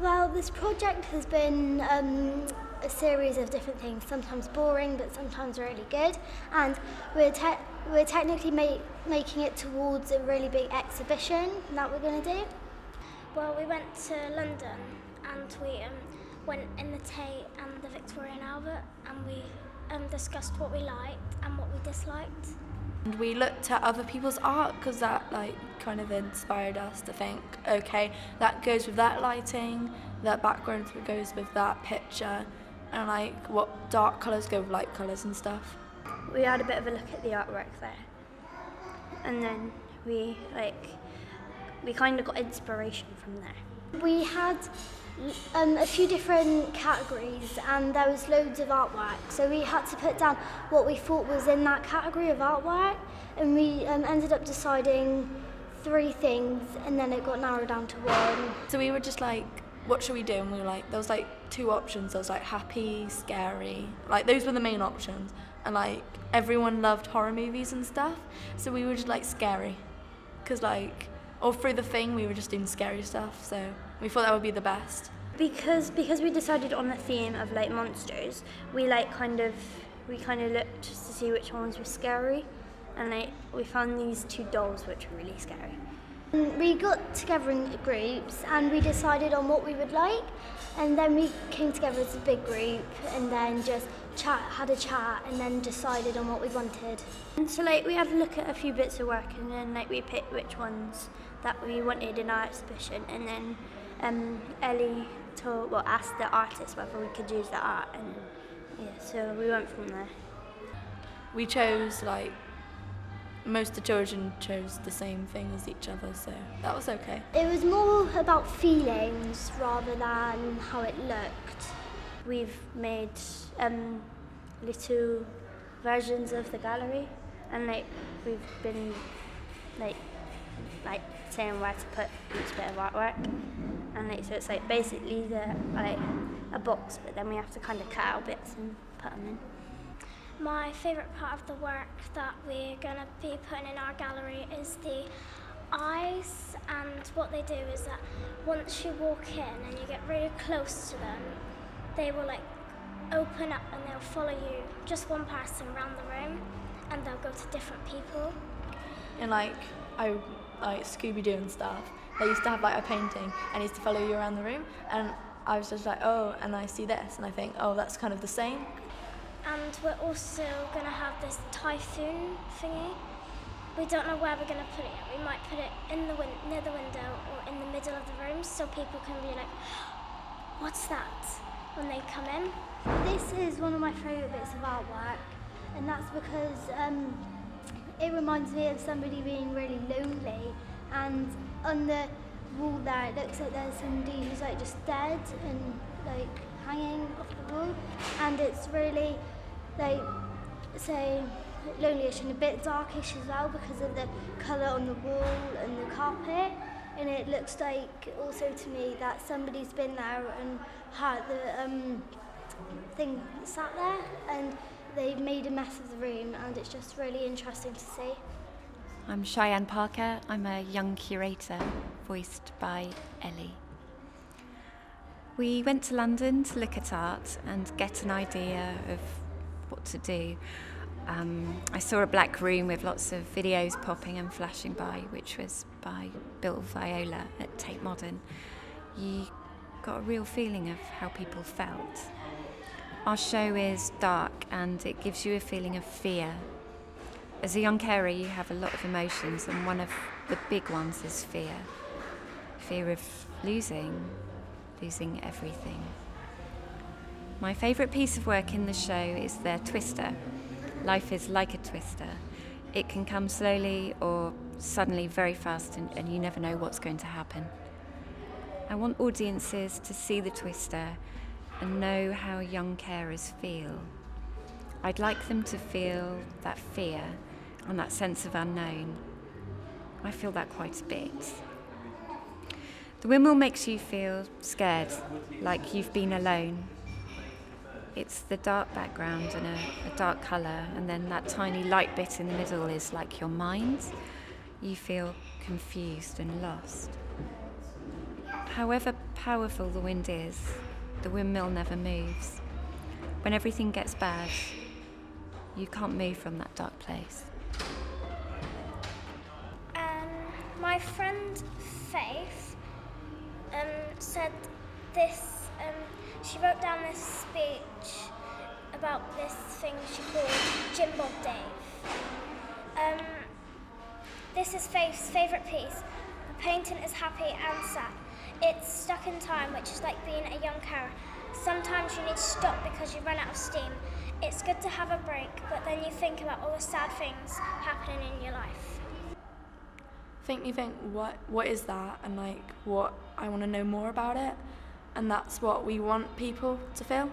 Well, this project has been um, a series of different things, sometimes boring but sometimes really good. And we're, te- we're technically ma- making it towards a really big exhibition that we're going to do. Well, we went to London and we um, went in the Tate and the Victoria and Albert and we um, discussed what we liked and what we disliked. And we looked at other people's art because that like kind of inspired us to think, okay, that goes with that lighting, that background goes with that picture, and like what dark colours go with light colours and stuff. We had a bit of a look at the artwork there, and then we like we kind of got inspiration from there. We had um, a few different categories and there was loads of artwork so we had to put down what we thought was in that category of artwork and we um, ended up deciding three things and then it got narrowed down to one. So we were just like, what should we do? And we were like, there was like two options. There was like happy, scary, like those were the main options. And like everyone loved horror movies and stuff. So we were just like scary. Cause like all through the thing we were just doing scary stuff. So we thought that would be the best. Because because we decided on the theme of like monsters, we like kind of we kind of looked to see which ones were scary, and like we found these two dolls which were really scary. Um, we got together in groups and we decided on what we would like, and then we came together as a big group and then just chat, had a chat, and then decided on what we wanted. And so like we had a look at a few bits of work, and then like we picked which ones that we wanted in our exhibition, and then um, Ellie told, well, asked the artist whether we could use the art, and yeah, so we went from there. We chose like most of the children chose the same thing as each other, so that was okay. It was more about feelings rather than how it looked. We've made um, little versions of the gallery, and like we've been like like saying where to put each bit of artwork. And like, so it's like basically the like a box, but then we have to kind of cut out bits and put them in. My favourite part of the work that we're going to be putting in our gallery is the eyes and what they do is that once you walk in and you get really close to them, they will like open up and they'll follow you, just one person around the room, and they'll go to different people. And like I like Scooby Doo and stuff, they used to have like a painting and used to follow you around the room, and I was just like, oh, and I see this, and I think, oh, that's kind of the same. And we're also going to have this typhoon thingy. We don't know where we're going to put it yet. We might put it in the win- near the window or in the middle of the room so people can be like, what's that? when they come in. This is one of my favourite bits of artwork and that's because um, it reminds me of somebody being really lonely and on the wall there, it looks like there's somebody who's like just dead and like hanging off the wall, and it's really like so lonelyish and a bit darkish as well because of the colour on the wall and the carpet. And it looks like also to me that somebody's been there and had the um, thing sat there and they've made a mess of the room and it's just really interesting to see. I'm Cheyenne Parker. I'm a young curator voiced by Ellie. We went to London to look at art and get an idea of what to do. Um, I saw a black room with lots of videos popping and flashing by, which was by Bill Viola at Tate Modern. You got a real feeling of how people felt. Our show is dark and it gives you a feeling of fear. As a young carer, you have a lot of emotions, and one of the big ones is fear fear of losing, losing everything. My favourite piece of work in the show is their twister. Life is like a twister. It can come slowly or suddenly very fast, and, and you never know what's going to happen. I want audiences to see the twister and know how young carers feel. I'd like them to feel that fear and that sense of unknown. I feel that quite a bit. The windmill makes you feel scared, like you've been alone. It's the dark background and a, a dark colour, and then that tiny light bit in the middle is like your mind. You feel confused and lost however powerful the wind is, the windmill never moves. When everything gets bad, you can't move from that dark place. Um, my friend Faith um, said this, um, she wrote down this speech about this thing she called Jim Bob Dave. Um, this is Faith's favourite piece. The painting is happy and sad. It's stuck in time, which is like being a young carer. Sometimes you need to stop because you run out of steam. It's good to have a break, but then you think about all the sad things happening in your life. Think you think what what is that and like what I want to know more about it and that's what we want people to feel.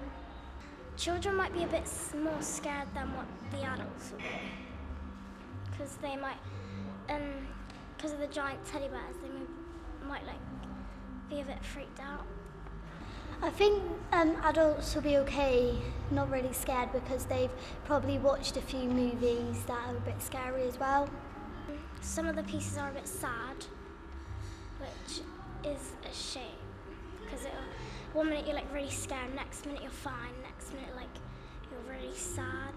Children might be a bit more scared than what the adults will be. Because they might, um, because of the giant teddy bears, they may- might like be a bit freaked out. I think um, adults will be okay, not really scared because they've probably watched a few movies that are a bit scary as well. Some of the pieces are a bit sad, which is a shame. Because one minute you're like really scared, next minute you're fine, next minute like you're really sad.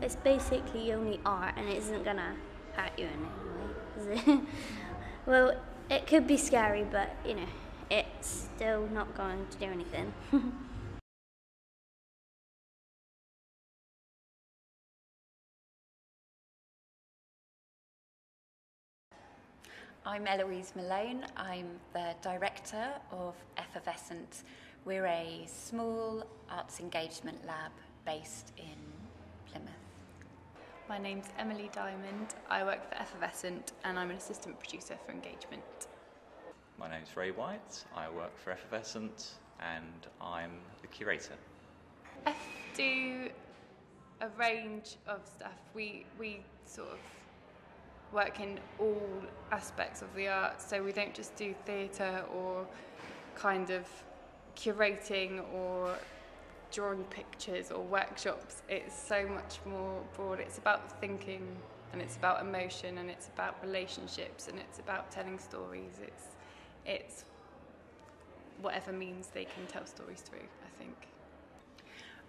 It's basically only art and it isn't gonna hurt you in any way, well, it could be scary, but you know, it's still not going to do anything. I'm Eloise Malone. I'm the director of Effervescent. We're a small arts engagement lab based in Plymouth. My name's Emily Dymond. I work for Effervescent and I'm an assistant producer for engagement. My name's Ray White. I work for Effervescent and I'm the curator. F do a range of stuff. We we sort of work in all aspects of the arts, so we don't just do theatre or kind of curating or drawing pictures or workshops. It's so much more broad. It's about thinking and it's about emotion and it's about relationships and it's about telling stories. It's it's whatever means they can tell stories through, I think.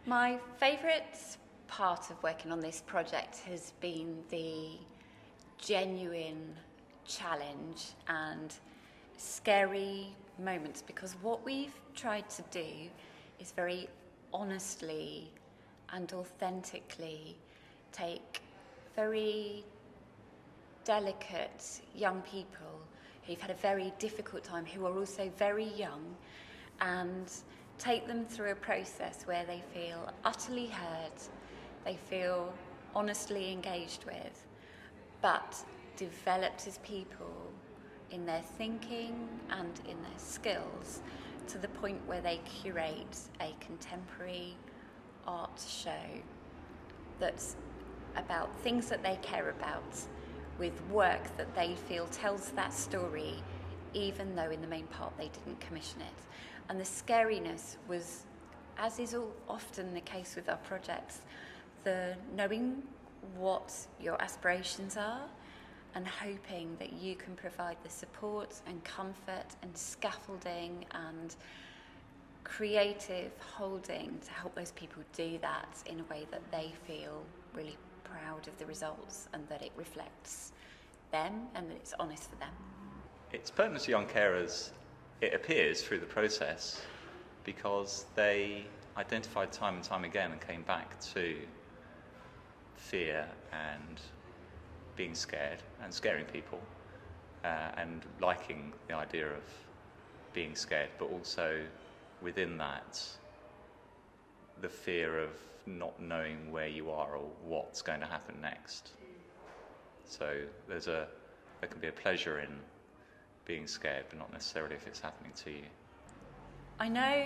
My favourite part of working on this project has been the genuine challenge and scary moments because what we've tried to do is very honestly and authentically take very delicate young people who've had a very difficult time, who are also very young, and take them through a process where they feel utterly heard, they feel honestly engaged with, but developed as people in their thinking and in their skills to the point where they curate a contemporary art show that's about things that they care about with work that they feel tells that story even though in the main part they didn't commission it. And the scariness was as is all often the case with our projects the knowing what your aspirations are and hoping that you can provide the support and comfort and scaffolding and creative holding to help those people do that in a way that they feel really proud of the results and that it reflects them and that it's honest for them. It's pertinent to young carers, it appears through the process, because they identified time and time again and came back to fear and being scared and scaring people uh, and liking the idea of being scared, but also within that, the fear of not knowing where you are or what's going to happen next. So there's a there can be a pleasure in being scared, but not necessarily if it's happening to you. I know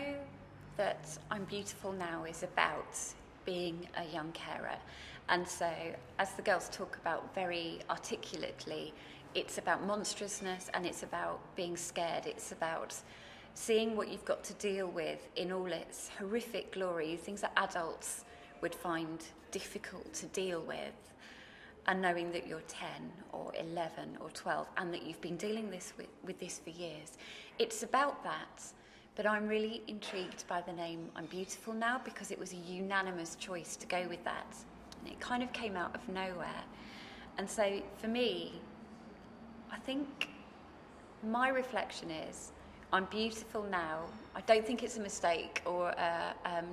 that I'm Beautiful Now is about being a young carer. And so, as the girls talk about very articulately, it's about monstrousness and it's about being scared. It's about seeing what you've got to deal with in all its horrific glory, things that adults would find difficult to deal with. and knowing that you're 10 or 11 or 12 and that you've been dealing this with, with this for years. It's about that, but I'm really intrigued by the name I'm Beautiful Now because it was a unanimous choice to go with that. And it kind of came out of nowhere. And so for me, I think my reflection is I'm beautiful now. I don't think it's a mistake or a, um,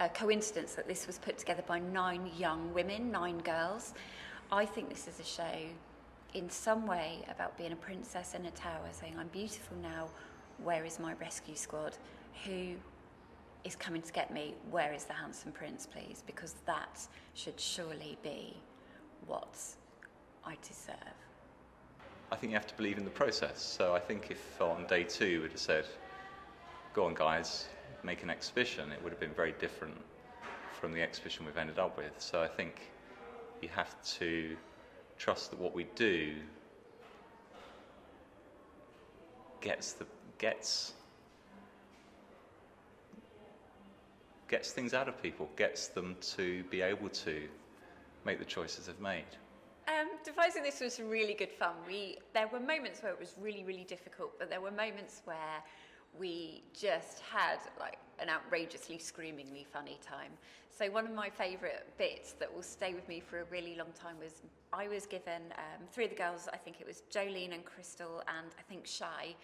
a coincidence that this was put together by nine young women, nine girls. I think this is a show in some way about being a princess in a tower, saying, I'm beautiful now, where is my rescue squad? Who is coming to get me? Where is the handsome prince, please? Because that should surely be what I deserve. I think you have to believe in the process. So I think if on day two we'd have said, go on guys, make an exhibition, it would have been very different from the exhibition we've ended up with. So I think you have to trust that what we do gets the gets gets things out of people, gets them to be able to make the choices they've made. Um, devising this was really good fun. We there were moments where it was really really difficult, but there were moments where we just had like an outrageously screamingly funny time. So one of my favourite bits that will stay with me for a really long time was I was given um, three of the girls, I think it was Jolene and Crystal and I think Shy,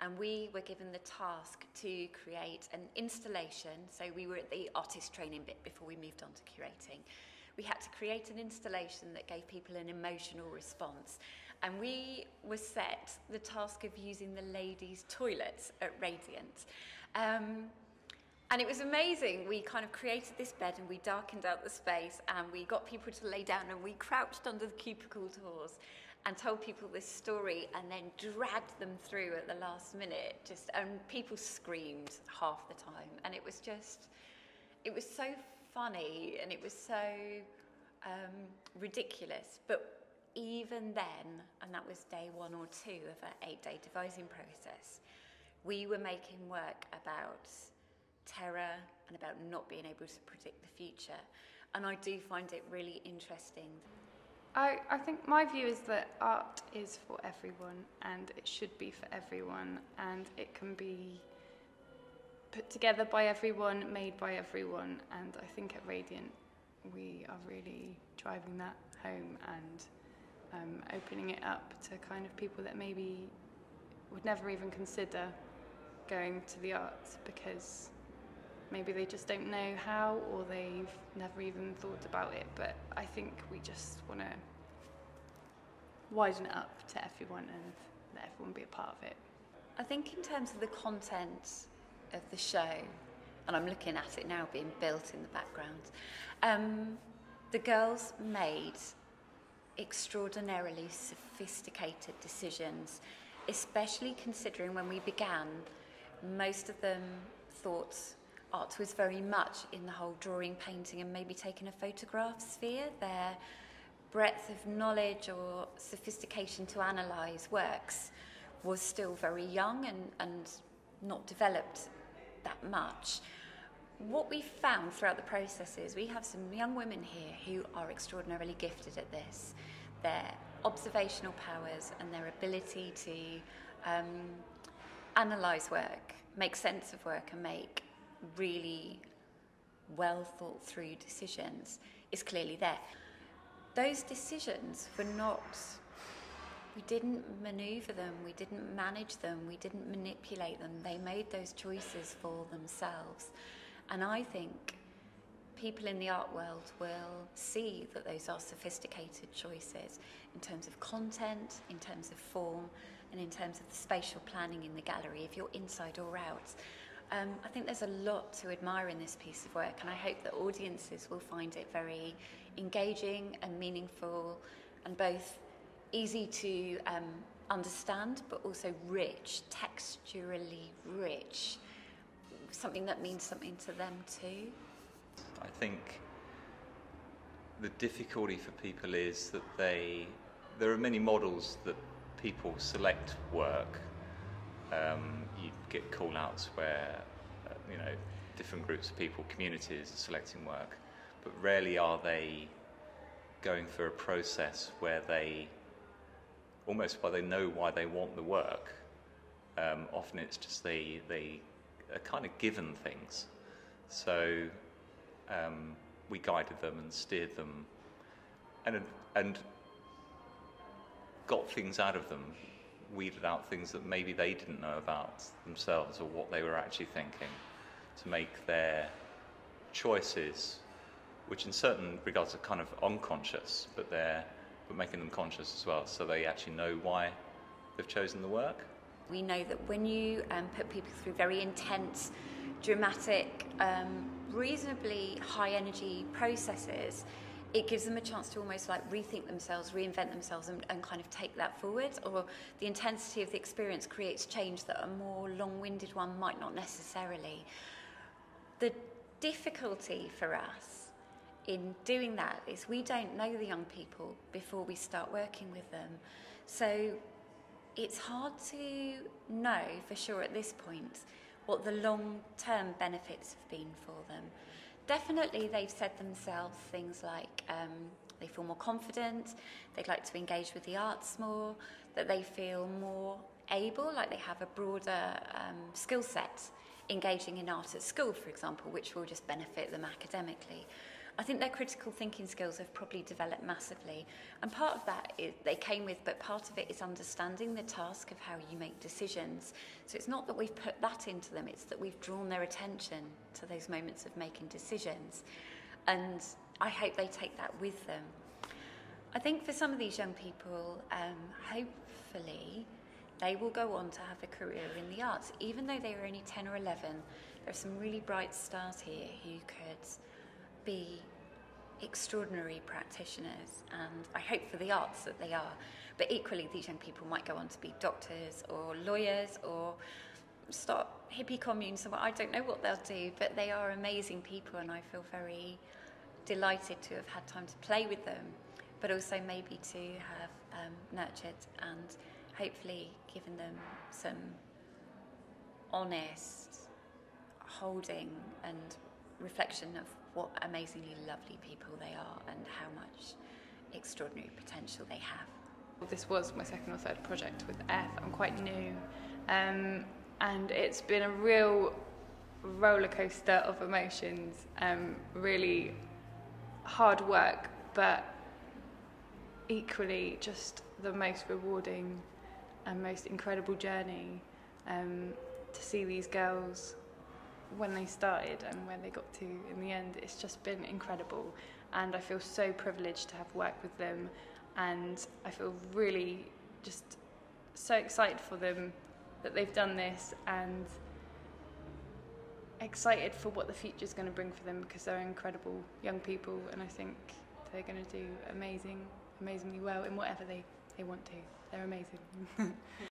and we were given the task to create an installation. So we were at the artist training bit before we moved on to curating. We had to create an installation that gave people an emotional response. And we were set the task of using the ladies' toilets at Radiant. Um, and it was amazing. We kind of created this bed and we darkened out the space and we got people to lay down and we crouched under the cubicle doors and told people this story and then dragged them through at the last minute. Just and people screamed half the time. And it was just it was so funny and it was so um, ridiculous. But even then, and that was day one or two of our eight day devising process, we were making work about terror and about not being able to predict the future. And I do find it really interesting. I, I think my view is that art is for everyone and it should be for everyone and it can be put together by everyone, made by everyone. And I think at Radiant we are really driving that home and um, opening it up to kind of people that maybe would never even consider going to the arts because maybe they just don't know how or they've never even thought about it. But I think we just want to widen it up to everyone and let everyone be a part of it. I think in terms of the content of the show, and I'm looking at it now being built in the background, um, the girls made extraordinarily sophisticated decisions, especially considering when we began, most of them thought art was very much in the whole drawing, painting, and maybe taking a photograph sphere. Their breadth of knowledge or sophistication to analyse works was still very young and, and not developed that much. What we found throughout the process is we have some young women here who are extraordinarily gifted at this. Their observational powers and their ability to um, analyse work, make sense of work, and make really well thought through decisions is clearly there. Those decisions were not, we didn't maneuver them, we didn't manage them, we didn't manipulate them. They made those choices for themselves. And I think people in the art world will see that those are sophisticated choices in terms of content, in terms of form, and in terms of the spatial planning in the gallery, if you're inside or out. Um, I think there's a lot to admire in this piece of work, and I hope that audiences will find it very engaging and meaningful, and both easy to um, understand, but also rich, texturally rich, something that means something to them too. I think the difficulty for people is that they there are many models that people select work um, get call outs where, uh, you know, different groups of people, communities are selecting work, but rarely are they going through a process where they almost where they know why they want the work. Um, often it's just they they are kind of given things. So um, we guided them and steered them, and and got things out of them, weeded out things that maybe they didn't know about themselves or what they were actually thinking, to make their choices, which in certain regards are kind of unconscious, but they're but making them conscious as well, so they actually know why they've chosen the work. We know that when you um, put people through very intense, dramatic, um, reasonably high energy processes, it gives them a chance to almost like rethink themselves, reinvent themselves, and, and kind of take that forward. Or the intensity of the experience creates change that a more long winded one might not necessarily. The difficulty for us in doing that is we don't know the young people before we start working with them. So it's hard to know for sure at this point what the long term benefits have been for them. Definitely, they've said themselves things like um, they feel more confident, they'd like to engage with the arts more, that they feel more able, like they have a broader um, skill set engaging in art at school, for example, which will just benefit them academically. I think their critical thinking skills have probably developed massively. And part of that is, they came with, but part of it is understanding the task of how you make decisions. So it's not that we've put that into them, it's that we've drawn their attention to those moments of making decisions. And I hope they take that with them. I think for some of these young people, um, hopefully, they will go on to have a career in the arts. Even though they are only 10 or 11, there are some really bright stars here who could be extraordinary practitioners, and I hope for the arts that they are. But equally, these young people might go on to be doctors or lawyers or start hippie communes. So I don't know what they'll do, but they are amazing people, and I feel very delighted to have had time to play with them, but also maybe to have um, nurtured and hopefully given them some honest holding and reflection of what amazingly lovely people they are and how much extraordinary potential they have. This was my second or third project with F. I'm quite new, um, and it's been a real roller coaster of emotions. Um, really hard work, but equally just the most rewarding and most incredible journey um, to see these girls when they started and where they got to in the end, it's just been incredible. And I feel so privileged to have worked with them. And I feel really just so excited for them that they've done this and excited for what the future is going to bring for them because they're incredible young people and I think they're going to do amazing, amazingly well in whatever they, they want to. They're amazing.